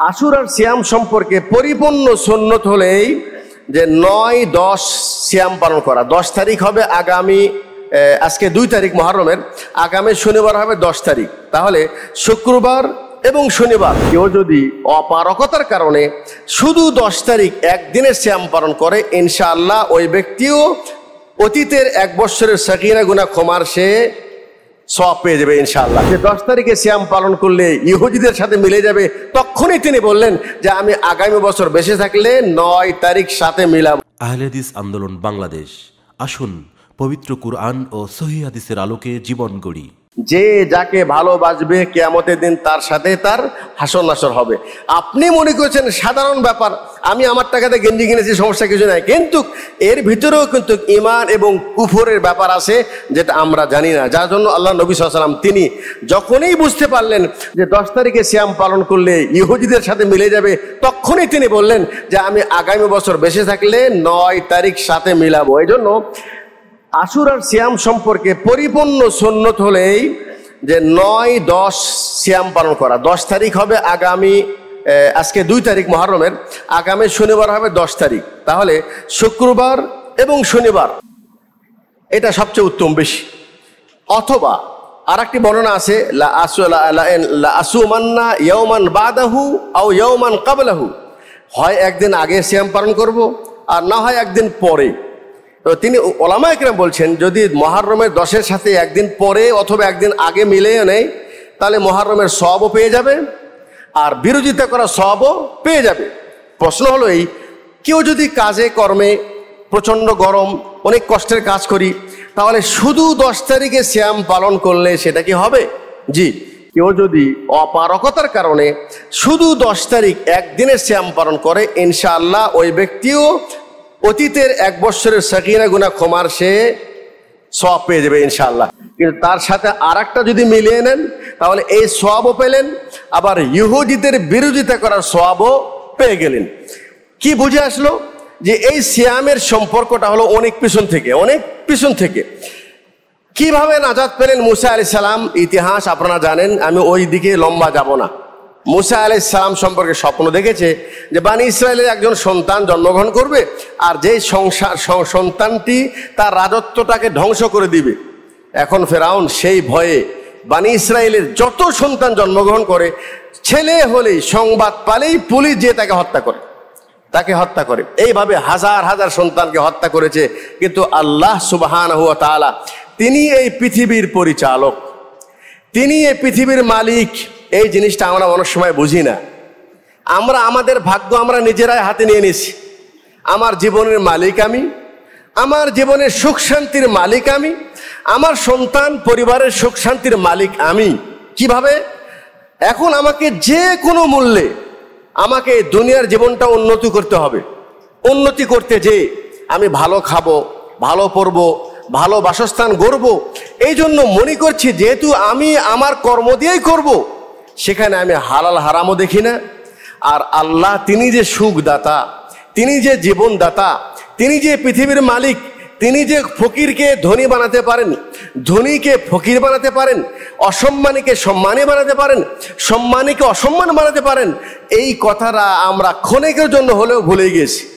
আশুরার সিয়াম সম্পর্কে পরিপূর্ণ সুন্নত হলেই যে নয়, দশ সিয়াম পালন করা। দশ তারিখ হবে আগামী আজকে দুই তারিখ মহরমের। আগামী শনিবার হবে দশ তারিখ। তাহলে শুক্রবার এবং শনিবার কেউ যদি অপারকতার কারণে শুধু দশ তারিখ একদিনের শ্যাম পালন করে, ইনশাআল্লাহ ওই ব্যক্তিও অতীতের এক বছরের সাকিনা গুনা ক্ষমার সে সব পেয়ে যাবে ইনশাআল্লাহ। যে দশ তারিখে শ্যাম পালন করলে ইহুদিদের সাথে মিলে যাবে, তখনই তিনি বললেন যে আমি আগামী বছর বেঁচে থাকলে নয় তারিখ সাথে মিলাম আহলেদিস আন্দোলন বাংলাদেশ। আসুন পবিত্র কুরআন ও সহি হাদিসের আলোকে জীবন গড়ি। যে যাকে ভালোবাসবে কেয়ামতের দিন তার সাথে তার হাসন নাসর হবে। আপনি মনে করছেন সাধারণ ব্যাপার, আমি আমার টাকাতে গেঞ্জি কিনেছি, সমস্যা কিছু নাই। কিন্তু এর ভিতরেও কিন্তু ইমান এবং কুফরের ব্যাপার আছে যেটা আমরা জানি না। যার জন্য আল্লাহ নবী সাল্লাম তিনি যখনই বুঝতে পারলেন যে দশ তারিখে শ্যাম পালন করলে ইহুদিদের সাথে মিলে যাবে, তখনই তিনি বললেন যে আমি আগামী বছর বেঁচে থাকলে নয় তারিখ সাথে মিলাবো। এই জন্য আশুরার সিয়াম সম্পর্কে পরিপূর্ণ সুন্নত হলেই যে নয়, দশ সিয়াম পালন করা। দশ তারিখ হবে আগামী আজকে দুই তারিখ মহরমের। আগামী শনিবার হবে দশ তারিখ। তাহলে শুক্রবার এবং শনিবার, এটা সবচেয়ে উত্তম বেশি। অথবা আর একটি বর্ণনা আছে আসুমান্না ইয়ৌমান বাদাহু আও ইয়ৌমান কাবলাহু। হয় একদিন আগে শ্যাম পালন করব, আর না হয় একদিন পরে। তো তিনি ওলামা একরাম বলছেন, যদি মহারমের দশের সাথে একদিন পরে অথবা একদিন আগে মিলে নেয় তাহলে মহারমের সবও পেয়ে যাবে আর বিরোধিতা করা সবও পেয়ে যাবে। প্রশ্ন হলো এই, কেউ যদি কাজে, কর্মে প্রচণ্ড গরম, অনেক কষ্টের কাজ করি, তাহলে শুধু দশ তারিখে শ্যাম পালন করলে সেটা কি হবে? জি, কেউ যদি অপারকতার কারণে শুধু দশ তারিখ একদিনের শ্যাম পালন করে, ইনশাআল্লাহ ওই ব্যক্তিও অতীতের এক বছরের সাকিনা গুনা ক্ষমার সে সব পেয়ে যাবে ইনশাল্লাহ কিন্তু তার সাথে আর যদি মিলিয়ে নেন, তাহলে এই সবও পেলেন, আবার ইহুদিদের বিরোধিতা করার সবও পেয়ে গেলেন। কি বুঝে আসলো? যে এই সিয়ামের সম্পর্কটা হলো অনেক পিছন থেকে, অনেক পিছন থেকে। কীভাবে নাজাদ পেলেন মুসা আলি সালাম? ইতিহাস আপনারা জানেন, আমি ওই দিকে লম্বা যাব না। মুসা আলি সালাম সম্পর্কে স্বপ্ন দেখেছে যে বানি ইসরায়েলের একজন সন্তান জন্মগ্রহণ করবে আর যেই সংসার সন্তানটি তার রাজত্বটাকে ধ্বংস করে দিবে। এখন ফেরাউন সেই ভয়ে বানি ইসরায়েলের যত সন্তান জন্মগ্রহণ করে, ছেলে হলেই সংবাদ পালেই পুলিশ যে তাকে হত্যা করে। তাকে হত্যা করে। এইভাবে হাজার হাজার সন্তানকে হত্যা করেছে। কিন্তু আল্লাহ সুবাহান হুয়া তাআলা, তিনি এই পৃথিবীর পরিচালক। তিনি এই পৃথিবীর মালিক। এই জিনিসটা আমরা অনেক সময় বুঝি না। আমরা, আমাদের ভাগ্য আমরা নিজেরাই হাতে নিয়ে নিছি আমার জীবনের মালিক আমি, আমার জীবনের সুখ শান্তির মালিক আমি, আমার সন্তান পরিবারের সুখ শান্তির মালিক আমি। কীভাবে? এখন আমাকে যে কোনো মূল্যে আমাকে দুনিয়ার জীবনটা উন্নতি করতে হবে। উন্নতি করতে যে আমি ভালো খাব, ভালো পরবো ভালো বাসস্থান গড়ব, এই জন্য মনে করছি যেহেতু আমি আমার কর্ম দিয়েই করব। সেখানে আমি হালাল হারামও দেখি না। আর আল্লাহ তিনি যে সুখদাতা, তিনি যে জীবনদাতা, তিনি যে পৃথিবীর মালিক, তিনি যে ফকিরকে ধনী বানাতে পারেন, ধনীকে ফকির বানাতে পারেন, অসম্মানীকে সম্মানী বানাতে পারেন, সম্মানীকে অসম্মান বানাতে পারেন, এই কথাটা আমরা ক্ষণিকের জন্য হলেও ভুলে গেছি